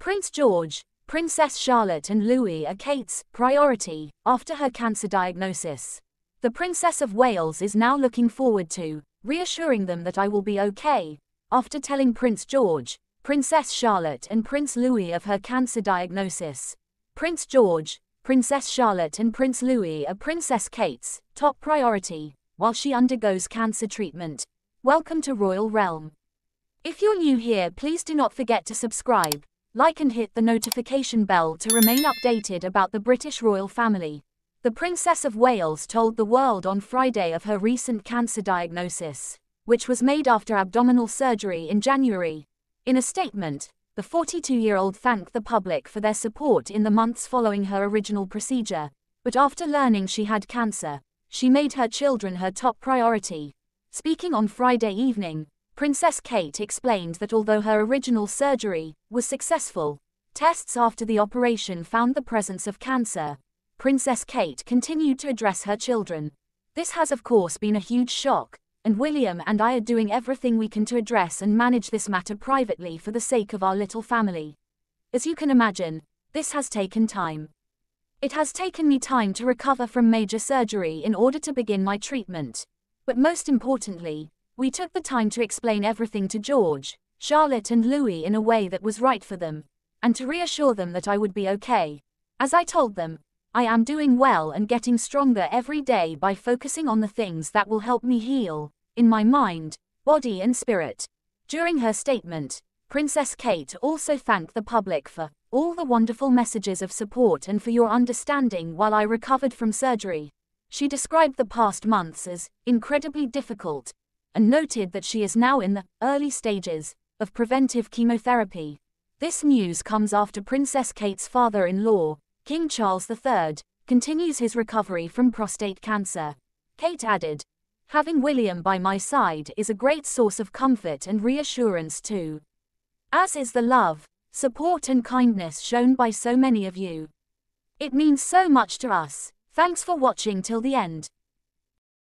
Prince George, Princess Charlotte and Louis are Kate's priority after her cancer diagnosis. The Princess of Wales is now looking forward to reassuring them that I will be okay after telling Prince George, Princess Charlotte and Prince Louis of her cancer diagnosis. Prince George, Princess Charlotte and Prince Louis are Princess Kate's top priority while she undergoes cancer treatment. Welcome to Royal Realm. If you're new here, please do not forget to subscribe, like and hit the notification bell to remain updated about the British royal family. The Princess of Wales told the world on Friday of her recent cancer diagnosis, which was made after abdominal surgery in January. In a statement, the 42-year-old thanked the public for their support in the months following her original procedure, but after learning she had cancer, she made her children her top priority. Speaking on Friday evening, Princess Kate explained that although her original surgery was successful, tests after the operation found the presence of cancer. Princess Kate continued to address her children. This has of course been a huge shock, and William and I are doing everything we can to address and manage this matter privately for the sake of our little family. As you can imagine, this has taken time. It has taken me time to recover from major surgery in order to begin my treatment. But most importantly, we took the time to explain everything to George, Charlotte and Louis in a way that was right for them, and to reassure them that I would be okay. As I told them, I am doing well and getting stronger every day by focusing on the things that will help me heal, in my mind, body and spirit. During her statement, Princess Kate also thanked the public for all the wonderful messages of support and for your understanding while I recovered from surgery. She described the past months as incredibly difficult, and noted that she is now in the early stages of preventive chemotherapy. This news comes after Princess Kate's father in law, King Charles III, continues his recovery from prostate cancer. Kate added, Having William by my side is a great source of comfort and reassurance too. As is the love, support, and kindness shown by so many of you. It means so much to us. Thanks for watching till the end.